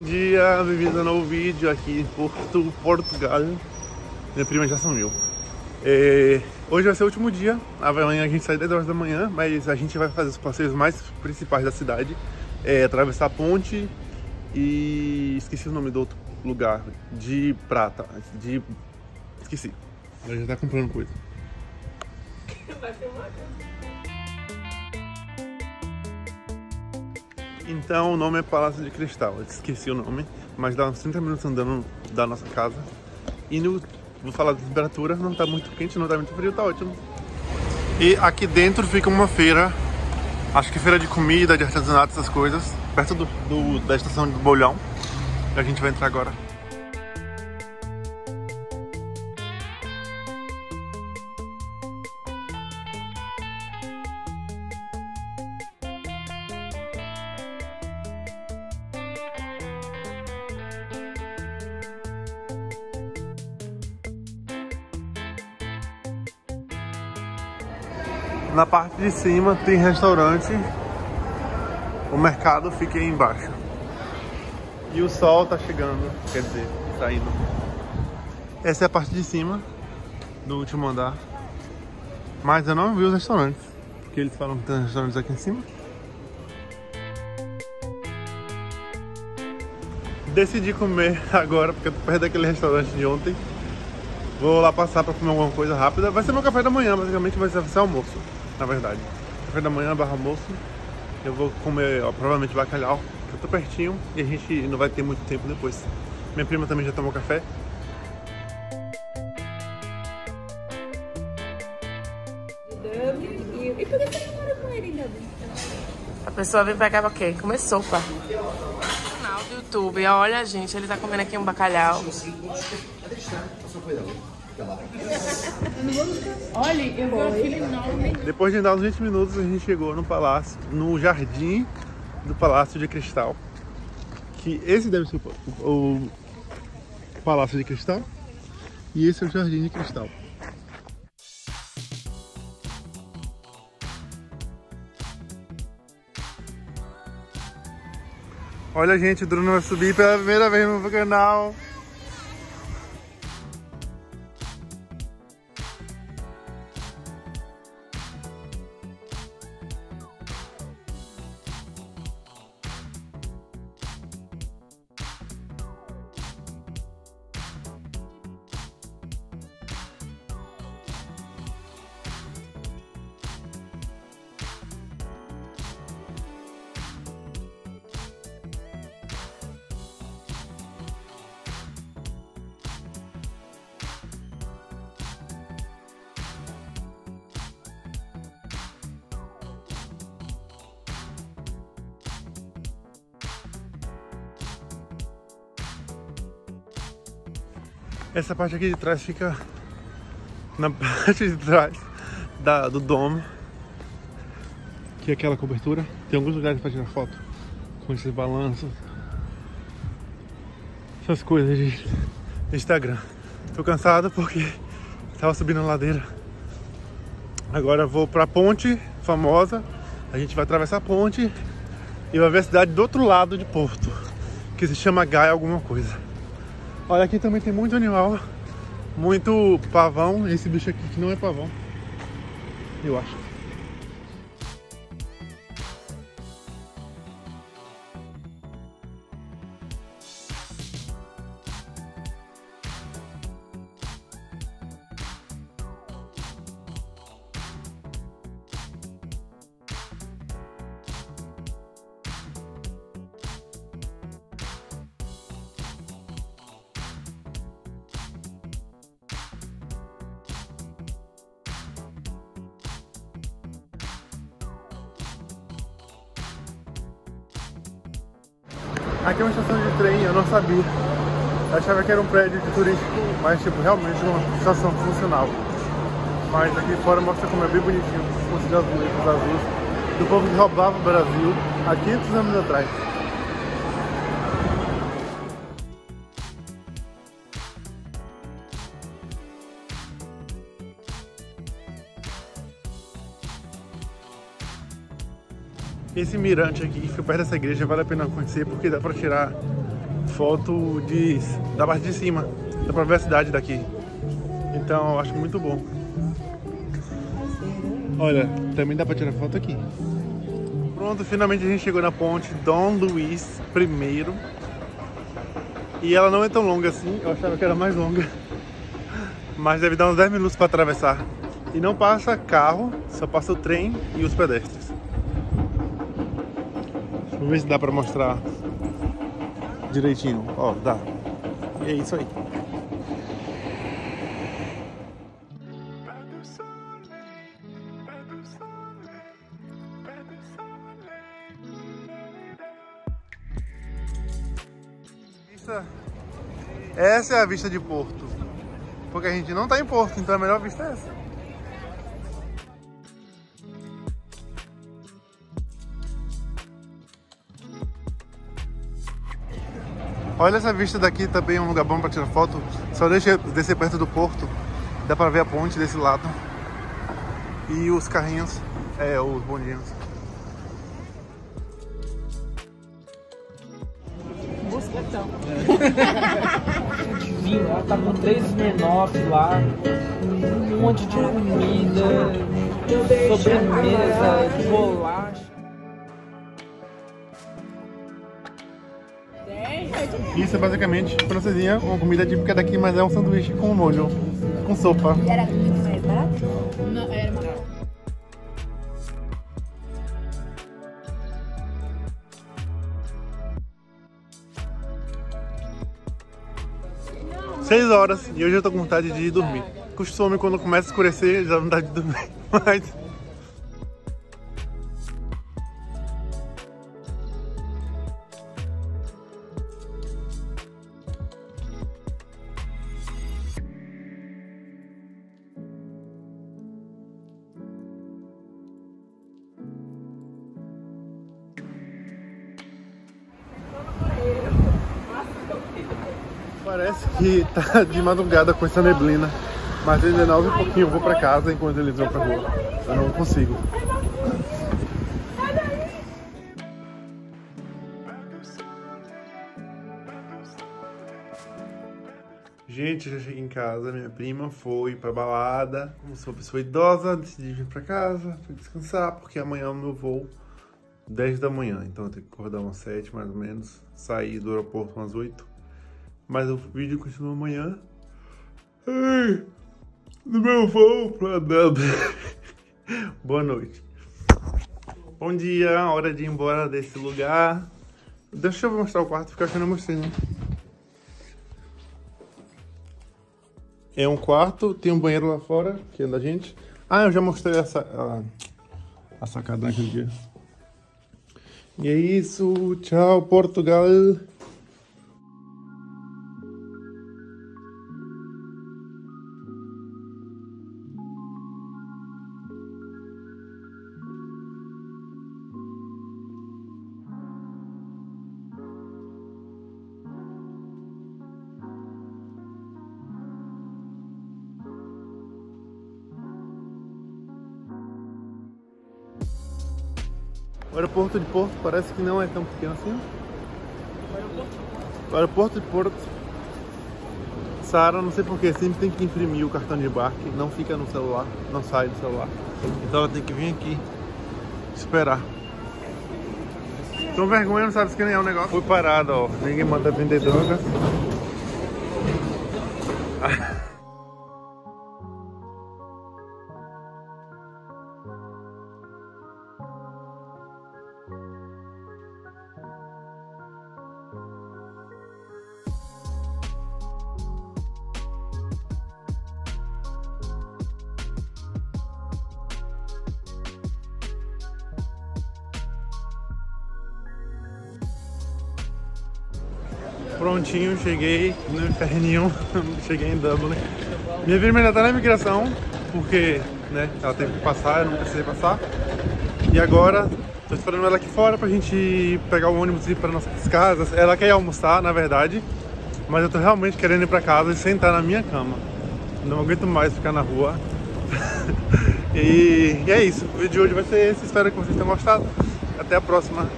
Bom dia, bem-vindo a um novo vídeo aqui em Porto, Portugal. Minha prima já sumiu. É, hoje vai ser o último dia, amanhã a gente sai 10 horas da manhã, mas a gente vai fazer os passeios mais principais da cidade. É, atravessar a ponte e... esqueci o nome do outro lugar, de prata, de... esqueci. A gente tá comprando coisa. Vai filmar, Então o nome é Palácio de Cristal, eu esqueci o nome, mas dá uns 30 minutos andando da nossa casa. E no, vou falar da temperatura, não tá muito quente, não tá muito frio, tá ótimo. E aqui dentro fica uma feira, acho que feira de comida, de artesanato, essas coisas, perto do, do da estação do Bolhão. A gente vai entrar agora. Na parte de cima tem restaurante. O mercado fica aí embaixo. E o sol tá chegando, quer dizer, saindo. Essa é a parte de cima do último andar. Mas eu não vi os restaurantes. Porque eles falam que tem restaurantes aqui em cima. Decidi comer agora, porque eu tô perto daquele restaurante de ontem. Vou lá passar pra comer alguma coisa rápida. Vai ser meu café da manhã, basicamente vai ser almoço na verdade. Café da manhã barra almoço. Eu vou comer, ó, provavelmente bacalhau, que eu tô pertinho e a gente não vai ter muito tempo depois. Minha prima também já tomou café. E por que você com ele? A pessoa vem pegar o quê? Comer sopa. Canal do YouTube. Olha, gente, ele tá comendo aqui um bacalhau. Olha, eu enorme. Depois de andar uns 20 minutos, a gente chegou no palácio, no jardim do Palácio de Cristal. Que esse deve ser o Palácio de Cristal. E esse é o Jardim de Cristal. Olha, gente, o Bruno vai subir pela primeira vez no canal. Essa parte aqui de trás fica na parte de trás da, do domo, que é aquela cobertura. Tem alguns lugares para tirar foto com esses balanços, essas coisas de Instagram. Tô cansado porque tava subindo a ladeira. Agora vou pra ponte famosa. A gente vai atravessar a ponte e vai ver a cidade do outro lado de Porto, que se chama Gaia alguma coisa. Olha, aqui também tem muito animal, muito pavão. Esse bicho aqui que não é pavão, eu acho. Aqui é uma estação de trem, eu não sabia. Eu achava que era um prédio de turístico, mas tipo, realmente uma estação funcional. Mas aqui fora mostra como é bem bonitinho, os azulejos azuis, do povo que roubava o Brasil há 500 anos atrás. Esse mirante aqui que fica perto dessa igreja vale a pena conhecer porque dá para tirar foto de, da parte de cima. Dá pra ver a cidade daqui. Então eu acho muito bom. Olha, também dá pra tirar foto aqui. Pronto, finalmente a gente chegou na ponte Dom Luiz I. E ela não é tão longa assim, eu achava que era mais longa. Mas deve dar uns 10 minutos para atravessar. E não passa carro, só passa o trem e os pedestres. Eu ver se dá para mostrar direitinho. Ó, dá. E é isso aí. Essa é a vista de Porto. Porque a gente não está em Porto, então a melhor vista é essa. Olha essa vista daqui também, é um lugar bom para tirar foto. Só deixa descer perto do porto. Dá para ver a ponte desse lado. E os carrinhos, é, os bondinhos. Mosquetão. vinho, ela tá com três Smirnoff lá, um monte de comida, sobremesa, bolacha. Isso é basicamente francesinha, uma comida típica daqui, mas é um sanduíche com molho, com sopa. Era muito mais barato? Não, era barato. Seis horas e hoje eu tô com vontade de ir dormir. Costume quando começa a escurecer, já dá vontade de dormir. Mas Parece que tá de madrugada com essa neblina. Mas ainda é nove e pouquinho eu vou pra casa enquanto eles vão pra rua. Eu não consigo. Gente, já cheguei em casa, minha prima foi pra balada. Como sou uma pessoa idosa, decidi vir pra casa, pra descansar, porque amanhã é o meu voo 10 da manhã. Então eu tenho que acordar umas 7 mais ou menos, sair do aeroporto umas 8. Mas o vídeo continua amanhã. Ai, no meu voo pra Dublin. Boa noite. Bom dia, hora de ir embora desse lugar. Deixa eu mostrar o quarto, porque acho que eu mostrei, né? É um quarto, tem um banheiro lá fora, que é da gente. Ah, eu já mostrei essa, a, a sacada naquele dia. E é isso, tchau Portugal. O aeroporto de Porto parece que não é tão pequeno assim. O aeroporto de Porto. Sara, não sei porquê, sempre tem que imprimir o cartão de embarque, não fica no celular, não sai do celular. Então ela tem que vir aqui esperar. Tô vergonha, não sabe escanear o negócio. Fui parado, ó. Ninguém manda vender drogas. Prontinho, cheguei no inferninho, cheguei em Dublin. Minha prima ainda tá na imigração, porque né, ela teve que passar, eu não precisei passar. E agora, tô esperando ela aqui fora pra gente pegar o ônibus e ir pra nossas casas. Ela quer ir almoçar, na verdade, mas eu tô realmente querendo ir pra casa e sentar na minha cama. Não aguento mais ficar na rua. e, e é isso, o vídeo de hoje vai ser esse, espero que vocês tenham gostado. Até a próxima.